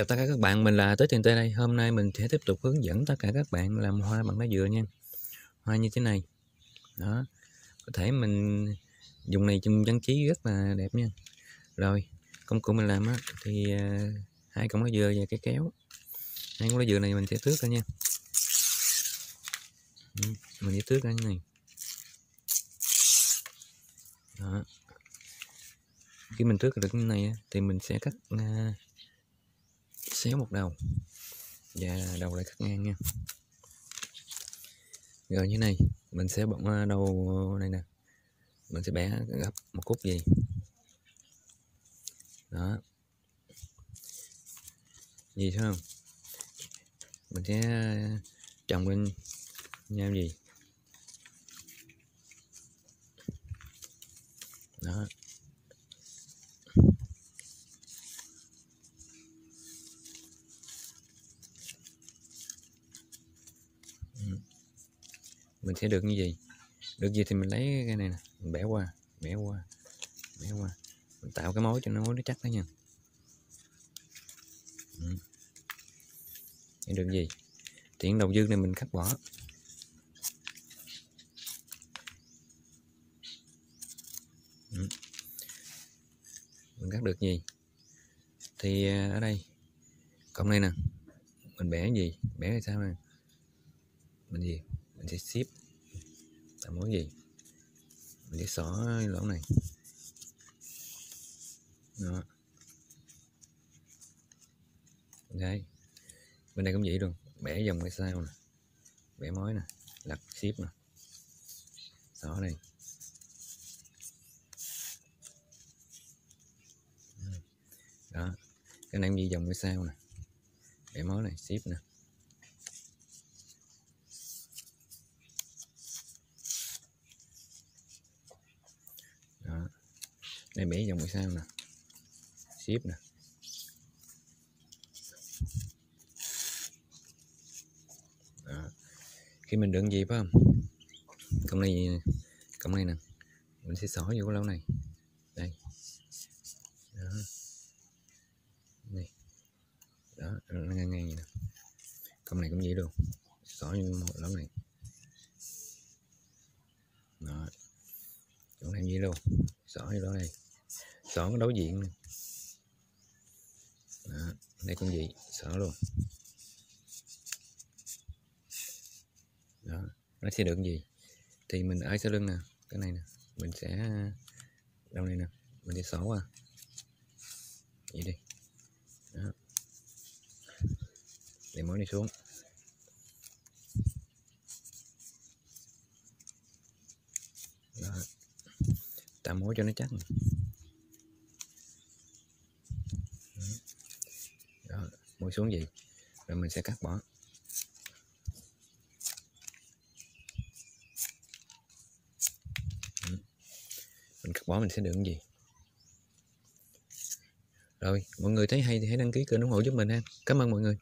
Chào tất cả các bạn, mình là Tới Tiền Tây đây. Hôm nay mình sẽ tiếp tục hướng dẫn tất cả các bạn làm hoa bằng lá dừa nha. Hoa như thế này. Đó. Có thể mình dùng này trong trang trí rất là đẹp nha. Rồi, công cụ mình làm á thì à, hai cọng lá dừa và cái kéo. Hai cọng lá dừa này mình sẽ tước ra nha. Ừ, mình sẽ tước ra như này. Đó. Khi mình tước được như này thì mình sẽ cắt à, xéo một đầu và đầu lại cắt ngang nha. Rồi như này, mình sẽ bận à, đầu này nè. Mình sẽ bẻ, gấp một cúc gì. Đó. Gì thấy không? Mình sẽ à, trồng lên nhau gì. Đó. Mình sẽ được như gì được gì thì mình lấy cái này nè, mình bẻ qua bẻ qua bẻ qua. Mình tạo cái mối cho nó, mối nó chắc đó nha. Ừ. được gì? Tiền đầu dư này mình cắt bỏ. Ừ. mình cắt được gì? Thì à, ở đây. Cộng này nè. Mình bẻ gì? Bẻ thì sao nè? Mình gì? Mình sẽ ship. Là món gì? Mình sẽ xỏ lỗ này. Đó. Đây. Bên đây cũng vậy luôn. Bẻ dòng cái sao nè. Bẻ mối nè. Lật ship nè. Xỏ này đó. Cái này cũng gì dòng cái sao nè. Bẻ mối này, ship nè. Đây bẻ dòng sao nè. Ship nè. Đó. khi mình đựng gì phải không công này công này nè. Mình sẽ xỏ vô cái lỗ này. Đây. Đó. Này đó, nó ngang ngang vậy nè. Công này cũng vậy luôn. Xỏ vô một lỗ này đó cộng vậy luôn xỏ như đó này xỏ cái đối diện. Này. Đó, đây cũng vậy xỏ luôn. Đó nó sẽ được gì? Thì mình ở sau lưng nè cái này nè. Mình sẽ đâu này nè mình sẽ xỏ qua. Vậy đi. Đó. Để mối này xuống. Đó tạo mối cho nó chắc này. mũi xuống gì rồi mình sẽ cắt bỏ. Mình cắt bỏ mình sẽ được cái gì? Rồi, mọi người thấy hay thì hãy đăng ký kênh ủng hộ giúp mình ha. Cảm ơn mọi người.